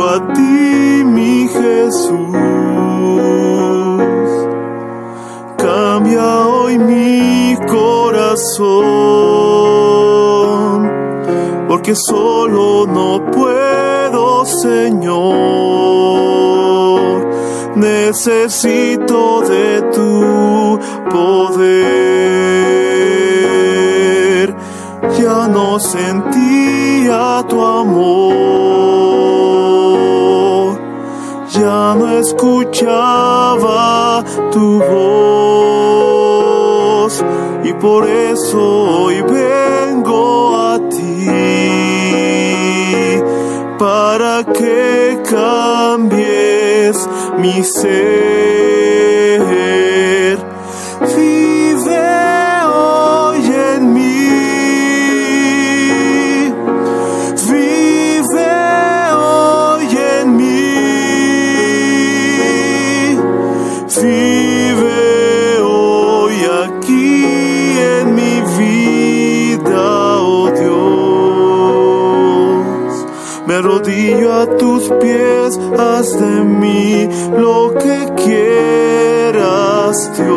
a ti, mi Jesús. Cambia hoy mi corazón, porque solo no puedo, Señor. Necesito de tu poder. Ya no sentía tu amor no escuchaba tu voz y por eso hoy vengo a ti para que cambies mi ser. Arrodillo a tus pies, haz de mí lo que quieras, Dios.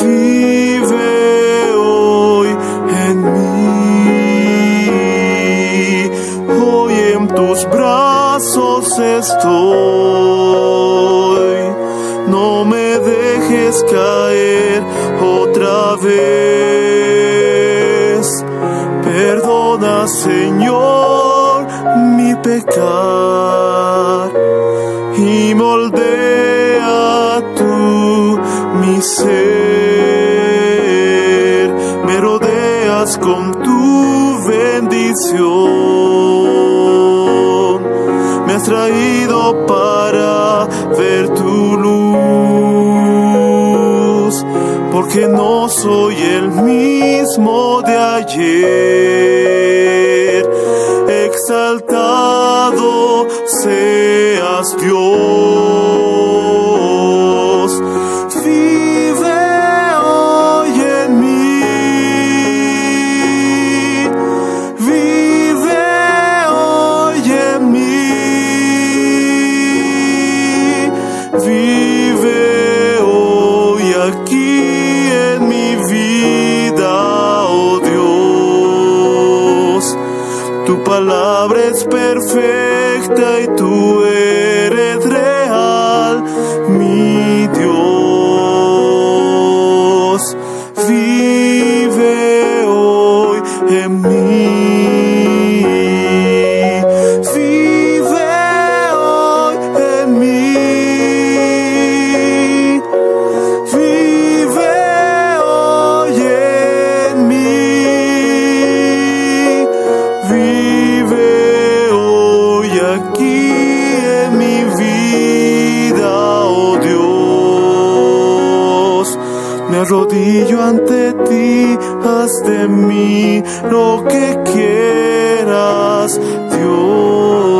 Vive hoy en mí. Hoy en tus brazos estoy. No me dejes caer otra vez. Señor, mi pecar y moldea tú mi ser. Me rodeas con tu bendición. Me has traído para ver tu luz, porque no soy el mismo de ayer. Tu palabra es perfecta y tú eres arrodillo ante ti, haz de mí lo que quieras, Dios.